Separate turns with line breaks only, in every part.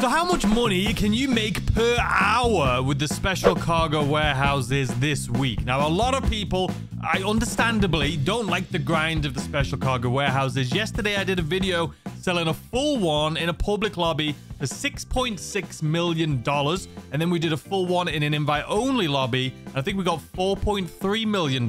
So how much money can you make per hour with the special cargo warehouses this week? Now, a lot of people, I understandably don't like the grind of the special cargo warehouses. Yesterday, I did a video selling a full one in a public lobby for $6.6 million. And then we did a full one in an invite-only lobby. I think we got $4.3 million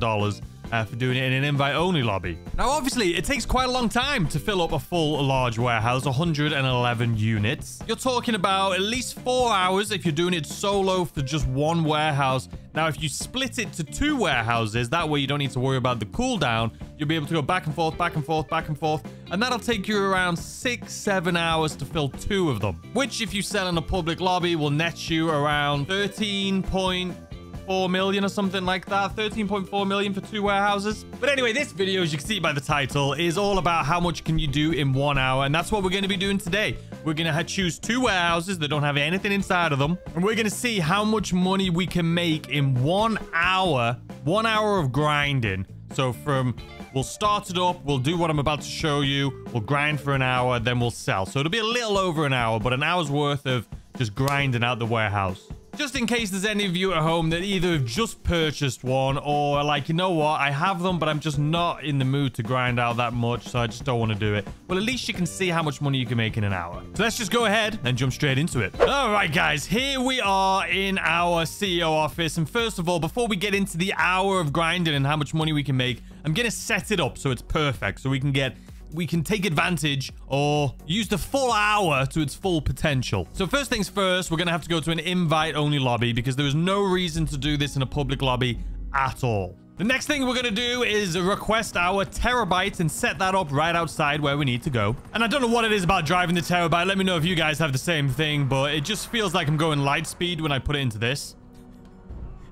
uh, for doing it in an invite-only lobby. Now, obviously, it takes quite a long time to fill up a full large warehouse, 111 units. You're talking about at least four hours if you're doing it solo for just one warehouse. Now, if you split it to two warehouses, that way you don't need to worry about the cooldown. You'll be able to go back and forth, back and forth, back and forth, and that'll take you around six, seven hours to fill two of them, which if you sell in a public lobby will net you around 13 point 4 million or something like that. 13.4 million for two warehouses. But anyway, this video, as you can see by the title, is all about how much can you do in one hour. And that's what we're going to be doing today. We're going to choose two warehouses that don't have anything inside of them. And we're going to see how much money we can make in one hour. One hour of grinding. So from We'll start it up. We'll do what I'm about to show you. We'll grind for an hour, then we'll sell. So it'll be a little over an hour, but an hour's worth of just grinding out the warehouse. Just in case there's any of you at home that either have just purchased one or like, you know what, I have them, but I'm just not in the mood to grind out that much, so I just don't want to do it. Well, at least you can see how much money you can make in an hour. So let's just go ahead and jump straight into it. All right, guys, here we are in our CEO office. And first of all, before we get into the hour of grinding and how much money we can make, I'm going to set it up so it's perfect, so we can get we can take advantage or use the full hour to its full potential. So first things first, we're going to have to go to an invite-only lobby because there is no reason to do this in a public lobby at all. The next thing we're going to do is request our Terrorbyte and set that up right outside where we need to go. And I don't know what it is about driving the Terrorbyte. Let me know if you guys have the same thing, but it just feels like I'm going light speed when I put it into this.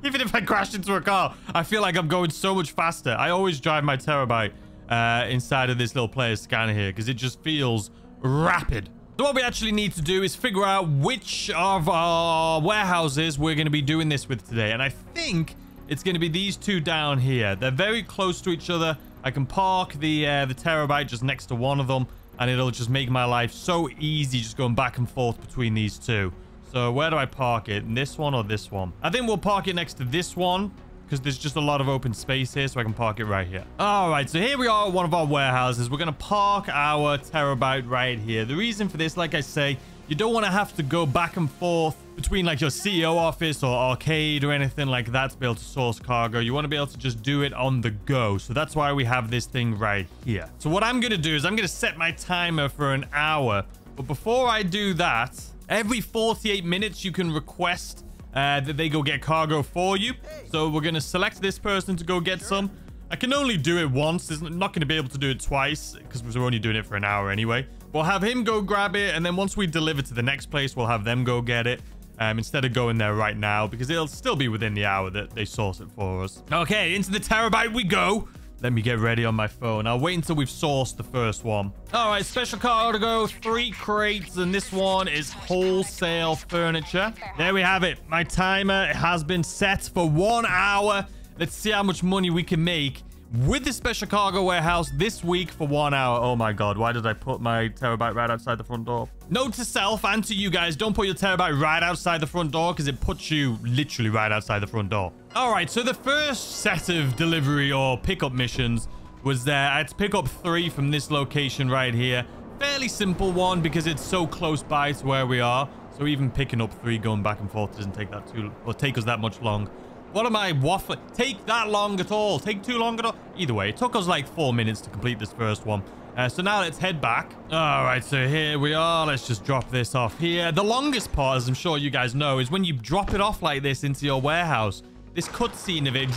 Even if I crash into a car, I feel like I'm going so much faster. I always drive my Terrorbyte uh, inside of this little player scanner here because it just feels rapid. So what we actually need to do is figure out which of our warehouses we're going to be doing this with today. And I think it's going to be these two down here. They're very close to each other. I can park the uh, the Terrorbyte just next to one of them. And it'll just make my life so easy just going back and forth between these two. So where do I park it? This one or this one? I think we'll park it next to this one because there's just a lot of open space here, so I can park it right here. All right, so here we are at one of our warehouses. We're going to park our Terrorbyte right here. The reason for this, like I say, you don't want to have to go back and forth between like your CEO office or arcade or anything like that to be able to source cargo. You want to be able to just do it on the go. So that's why we have this thing right here. So what I'm going to do is I'm going to set my timer for an hour. But before I do that, every 48 minutes you can request uh, that they go get cargo for you. So we're going to select this person to go get some. I can only do it once. I'm not going to be able to do it twice because we're only doing it for an hour anyway. We'll have him go grab it. And then once we deliver to the next place, we'll have them go get it. Um, instead of going there right now because it'll still be within the hour that they source it for us. Okay, into the Terrorbyte we go. Let me get ready on my phone. I'll wait until we've sourced the first one. All right, special cargo, three crates, and this one is wholesale furniture. There we have it. My timer has been set for one hour. Let's see how much money we can make with the special cargo warehouse this week for one hour. Oh my god, why did I put my Terrorbyte right outside the front door? Note to self and to you guys, don't put your Terrorbyte right outside the front door because it puts you literally right outside the front door. All right, so the first set of delivery or pickup missions was there. I had to pick up three from this location right here. Fairly simple one because it's so close by to where we are. So even picking up three going back and forth doesn't take that too or take us that much long. What am I waffling? Take that long at all. Take too long at all. Either way, it took us like four minutes to complete this first one. Uh, so now let's head back. All right, so here we are. Let's just drop this off here. The longest part, as I'm sure you guys know, is when you drop it off like this into your warehouse. This cutscene of it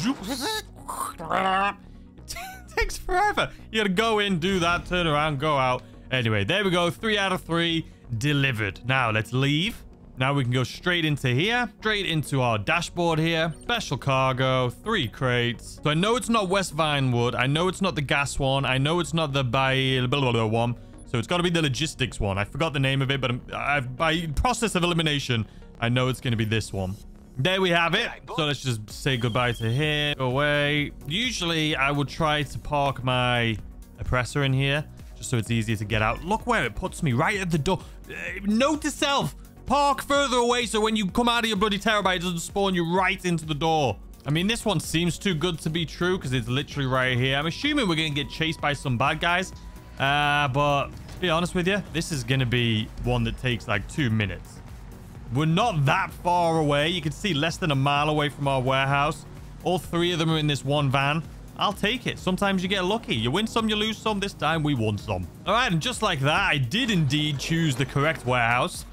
takes forever. You gotta go in, do that, turn around, go out. Anyway, there we go. Three out of three delivered. Now let's leave. Now we can go straight into here, straight into our dashboard here. Special cargo, three crates. So I know it's not West Vinewood. I know it's not the gas one. I know it's not the blah, blah, blah one. So it's got to be the logistics one. I forgot the name of it, but I've, by process of elimination, I know it's going to be this one. There we have it. So let's just say goodbye to here. Go away. Usually I would try to park my oppressor in here just so it's easier to get out. Look where it puts me right at the door. Uh, note to self. Park further away so when you come out of your bloody Terrorbyte, it doesn't spawn you right into the door. I mean, this one seems too good to be true because it's literally right here. I'm assuming we're going to get chased by some bad guys. Uh, but to be honest with you, this is going to be one that takes like two minutes. We're not that far away. You can see less than a mile away from our warehouse. All three of them are in this one van. I'll take it. Sometimes you get lucky. You win some, you lose some. This time we won some. All right, and just like that, I did indeed choose the correct warehouse.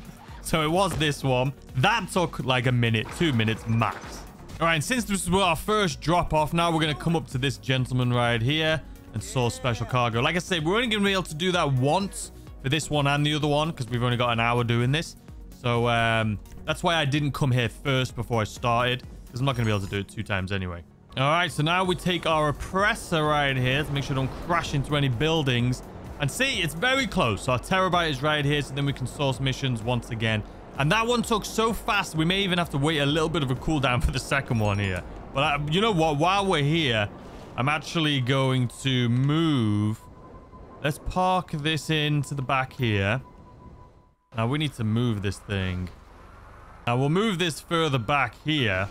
So it was this one. That took like a minute, two minutes max. All right, and since this was our first drop off, now we're going to come up to this gentleman right here and source special cargo. Like I said, we're only going to be able to do that once for this one and the other one because we've only got an hour doing this. So um, that's why I didn't come here first before I started because I'm not going to be able to do it two times anyway. All right, so now we take our oppressor right here to make sure don't crash into any buildings. And see, it's very close. So our Terrorbyte is right here, so then we can source missions once again. And that one took so fast, we may even have to wait a little bit of a cooldown for the second one here. But I, you know what? While we're here, I'm actually going to move. Let's park this into the back here. Now, we need to move this thing. Now, we'll move this further back here.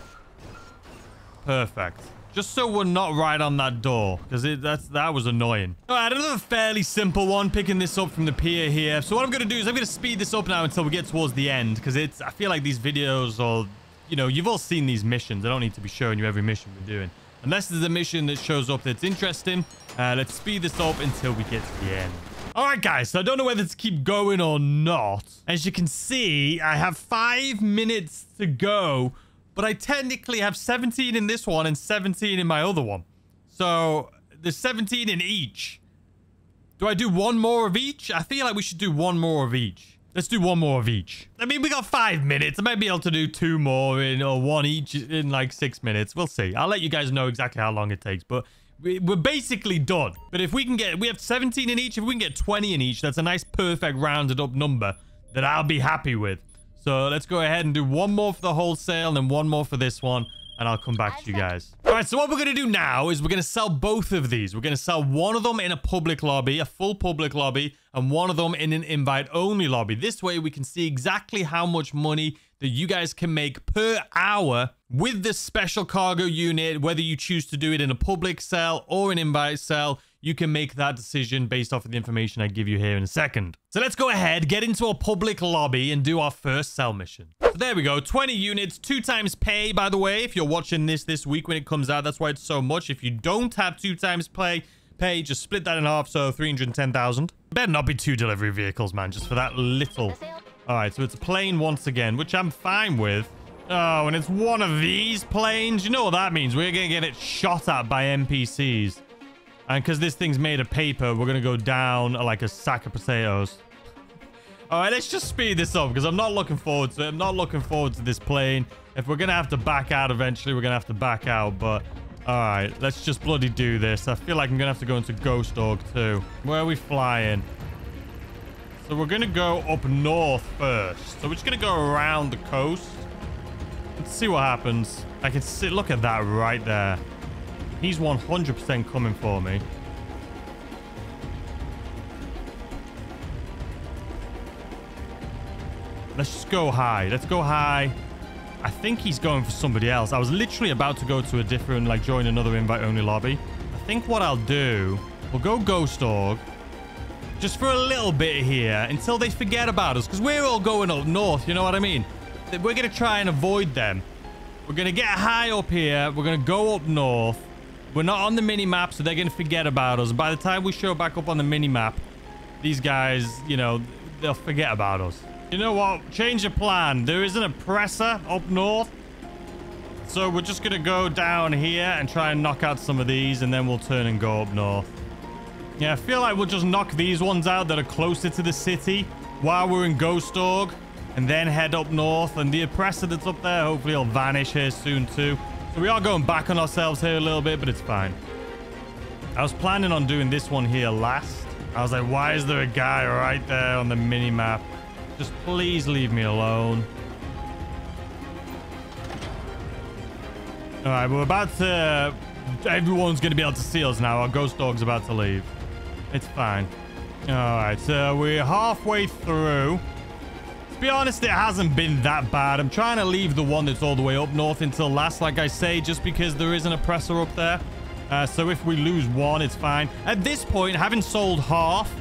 Perfect. Just so we're not right on that door, because that's that was annoying. All right, another fairly simple one, picking this up from the pier here. So what I'm going to do is I'm going to speed this up now until we get towards the end, because it's I feel like these videos are, you know, you've all seen these missions. I don't need to be showing you every mission we're doing. Unless there's a mission that shows up that's interesting, uh, let's speed this up until we get to the end. All right, guys, so I don't know whether to keep going or not. As you can see, I have five minutes to go but I technically have 17 in this one and 17 in my other one. So there's 17 in each. Do I do one more of each? I feel like we should do one more of each. Let's do one more of each. I mean, we got five minutes. I might be able to do two more in or one each in like six minutes. We'll see. I'll let you guys know exactly how long it takes, but we're basically done. But if we can get, we have 17 in each. If we can get 20 in each, that's a nice perfect rounded up number that I'll be happy with. So let's go ahead and do one more for the wholesale and then one more for this one. And I'll come back to you guys. All right, so what we're going to do now is we're going to sell both of these. We're going to sell one of them in a public lobby, a full public lobby, and one of them in an invite-only lobby. This way, we can see exactly how much money that you guys can make per hour with this special cargo unit, whether you choose to do it in a public sale or an invite sell you can make that decision based off of the information I give you here in a second. So let's go ahead, get into a public lobby and do our first sell mission. So there we go, 20 units, two times pay, by the way, if you're watching this this week when it comes out, that's why it's so much. If you don't have two times pay, pay, just split that in half, so 310,000. Better not be two delivery vehicles, man, just for that little. All right, so it's a plane once again, which I'm fine with. Oh, and it's one of these planes. You know what that means. We're going to get it shot at by NPCs. And because this thing's made of paper, we're going to go down uh, like a sack of potatoes. All right, let's just speed this up because I'm not looking forward to it. I'm not looking forward to this plane. If we're going to have to back out eventually, we're going to have to back out. But all right, let's just bloody do this. I feel like I'm going to have to go into Ghost Org too. Where are we flying? So we're going to go up north first. So we're just going to go around the coast. Let's see what happens. I can see, look at that right there. He's 100% coming for me. Let's just go high. Let's go high. I think he's going for somebody else. I was literally about to go to a different, like, join another invite-only lobby. I think what I'll do, we'll go Ghost Org. Just for a little bit here until they forget about us. Because we're all going up north, you know what I mean? We're going to try and avoid them. We're going to get high up here. We're going to go up north. We're not on the mini-map, so they're going to forget about us. By the time we show back up on the mini-map, these guys, you know, they'll forget about us. You know what? Change of plan. There is an oppressor up north. So we're just going to go down here and try and knock out some of these, and then we'll turn and go up north. Yeah, I feel like we'll just knock these ones out that are closer to the city while we're in Ghost Org, and then head up north. And the oppressor that's up there, hopefully he'll vanish here soon too. So we are going back on ourselves here a little bit, but it's fine. I was planning on doing this one here last. I was like, why is there a guy right there on the mini-map? Just please leave me alone. All right, we're about to... Everyone's going to be able to see us now. Our ghost org's about to leave. It's fine. All right, so we're halfway through. Be honest, it hasn't been that bad. I'm trying to leave the one that's all the way up north until last, like I say, just because there is an oppressor up there. Uh, so if we lose one, it's fine. At this point, having sold half,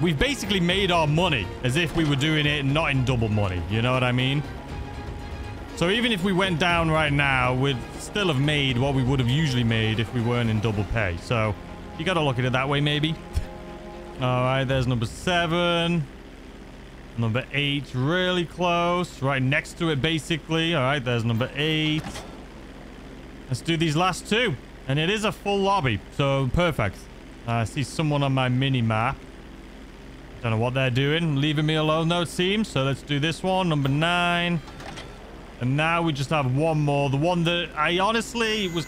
we've basically made our money as if we were doing it not in double money. You know what I mean? So even if we went down right now, we'd still have made what we would have usually made if we weren't in double pay. So you got to look at it that way, maybe. All right, there's number seven. Number eight, really close. Right next to it, basically. All right, there's number eight. Let's do these last two. And it is a full lobby, so perfect. Uh, I see someone on my mini-map. Don't know what they're doing. Leaving me alone, though, it seems. So let's do this one, number nine. And now we just have one more. The one that I honestly was...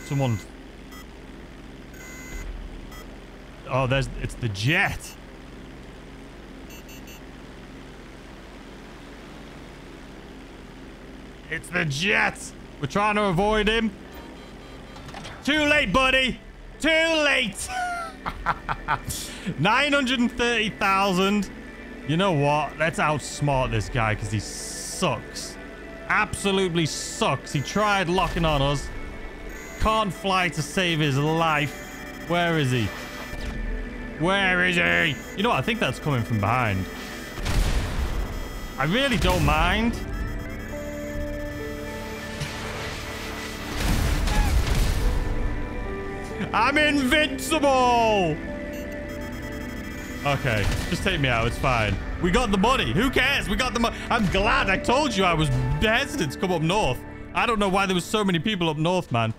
Someone... Oh, there's... It's the jet. It's the jet. We're trying to avoid him. Too late, buddy. Too late. 930,000. You know what? Let's outsmart this guy because he sucks. Absolutely sucks. He tried locking on us. Can't fly to save his life. Where is he? Where is he? You know what? I think that's coming from behind. I really don't mind. I'm invincible! Okay, just take me out. It's fine. We got the money. Who cares? We got the money. I'm glad. I told you I was hesitant to come up north. I don't know why there was so many people up north, man.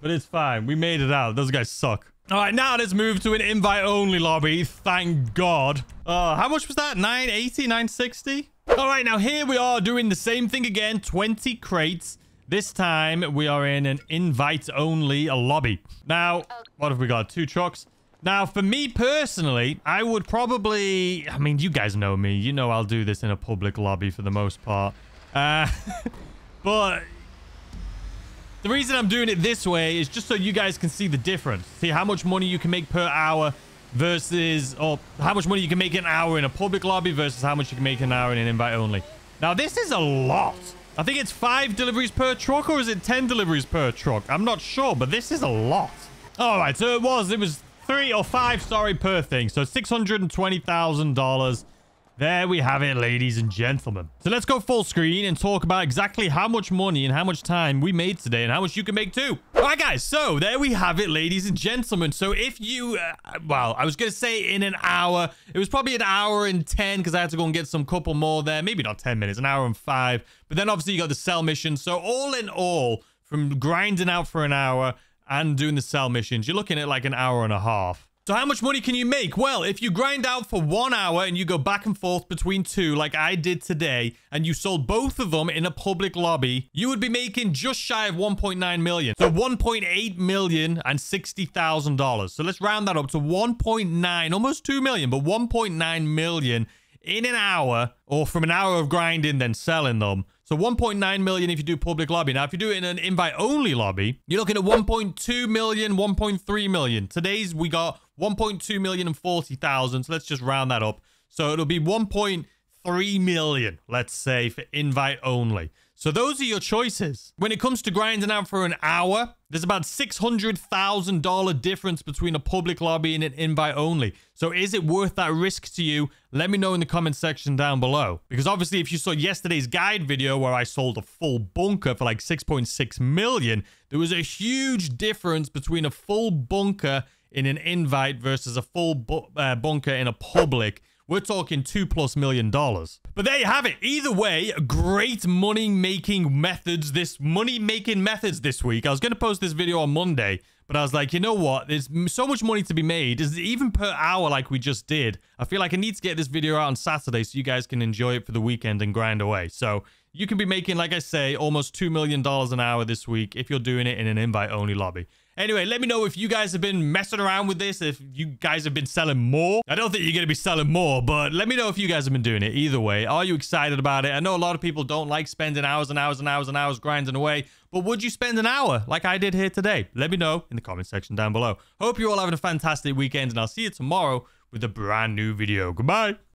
But it's fine. We made it out. Those guys suck. All right, now let's move to an invite-only lobby. Thank God. Uh, how much was that? 980, 960? All right, now here we are doing the same thing again. 20 crates. This time, we are in an invite-only lobby. Now, what have we got? Two trucks. Now, for me personally, I would probably... I mean, you guys know me. You know I'll do this in a public lobby for the most part. Uh, but the reason I'm doing it this way is just so you guys can see the difference. See how much money you can make per hour versus... Or how much money you can make an hour in a public lobby versus how much you can make an hour in an invite-only. Now, this is a lot. I think it's five deliveries per truck or is it 10 deliveries per truck? I'm not sure, but this is a lot. All right, so it was, it was three or five, sorry, per thing. So $620,000 there we have it, ladies and gentlemen. So let's go full screen and talk about exactly how much money and how much time we made today and how much you can make too. All right, guys. So there we have it, ladies and gentlemen. So if you, uh, well, I was going to say in an hour. It was probably an hour and 10 because I had to go and get some couple more there. Maybe not 10 minutes, an hour and five. But then obviously you got the sell mission. So all in all, from grinding out for an hour and doing the sell missions, you're looking at like an hour and a half. So how much money can you make? Well, if you grind out for one hour and you go back and forth between two like I did today, and you sold both of them in a public lobby, you would be making just shy of 1.9 million. So 1.8 million and $60,000. So let's round that up to 1.9, almost 2 million, but 1.9 million in an hour or from an hour of grinding then selling them. So 1.9 million if you do public lobby. Now, if you do it in an invite only lobby, you're looking at 1.2 million, 1.3 million. Today's we got 1.2 million and 40,000. So let's just round that up. So it'll be 1.3 million, let's say, for invite only. So those are your choices. When it comes to grinding out for an hour, there's about $600,000 difference between a public lobby and an invite only. So is it worth that risk to you? Let me know in the comment section down below. Because obviously if you saw yesterday's guide video where I sold a full bunker for like 6.6 million, there was a huge difference between a full bunker in an invite versus a full bu uh, bunker in a public. We're talking two plus million dollars. But there you have it. Either way, great money making methods. This money making methods this week. I was going to post this video on Monday, but I was like, you know what? There's so much money to be made. Is even per hour like we just did. I feel like I need to get this video out on Saturday so you guys can enjoy it for the weekend and grind away. So you can be making, like I say, almost $2 million an hour this week if you're doing it in an invite-only lobby. Anyway, let me know if you guys have been messing around with this, if you guys have been selling more. I don't think you're going to be selling more, but let me know if you guys have been doing it. Either way, are you excited about it? I know a lot of people don't like spending hours and hours and hours and hours grinding away, but would you spend an hour like I did here today? Let me know in the comment section down below. Hope you're all having a fantastic weekend, and I'll see you tomorrow with a brand new video. Goodbye.